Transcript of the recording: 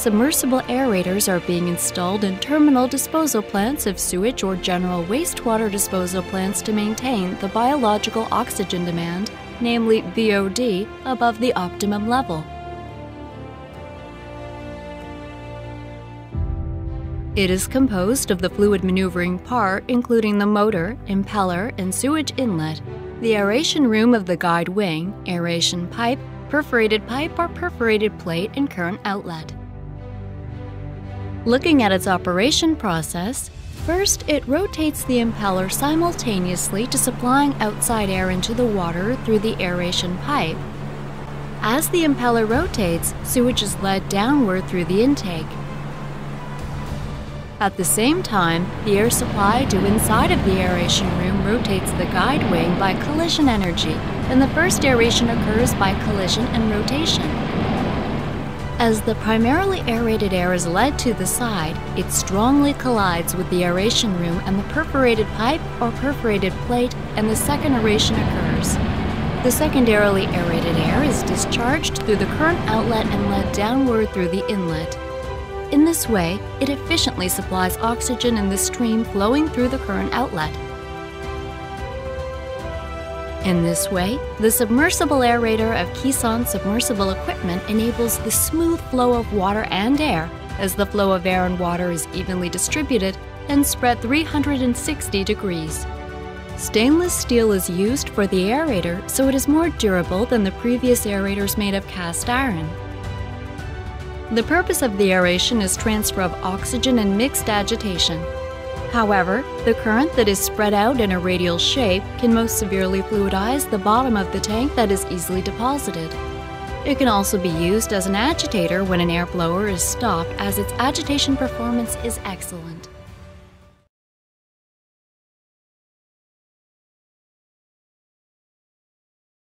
submersible aerators are being installed in terminal disposal plants of sewage or general wastewater disposal plants to maintain the biological oxygen demand, namely BOD, above the optimum level. It is composed of the fluid maneuvering part, including the motor, impeller, and sewage inlet, the aeration room of the guide wing, aeration pipe, perforated pipe or perforated plate, and current outlet. Looking at its operation process, first it rotates the impeller simultaneously to supplying outside air into the water through the aeration pipe. As the impeller rotates, sewage is led downward through the intake. At the same time, the air supply to inside of the aeration room rotates the guide wing by collision energy, and the first aeration occurs by collision and rotation. As the primarily aerated air is led to the side, it strongly collides with the aeration room and the perforated pipe or perforated plate, and the second aeration occurs. The secondarily aerated air is discharged through the current outlet and led downward through the inlet. In this way, it efficiently supplies oxygen in the stream flowing through the current outlet. In this way, the submersible aerator of Keeson submersible equipment enables the smooth flow of water and air as the flow of air and water is evenly distributed and spread 360 degrees. Stainless steel is used for the aerator so it is more durable than the previous aerators made of cast iron. The purpose of the aeration is transfer of oxygen and mixed agitation. However, the current that is spread out in a radial shape can most severely fluidize the bottom of the tank that is easily deposited. It can also be used as an agitator when an air blower is stopped as its agitation performance is excellent.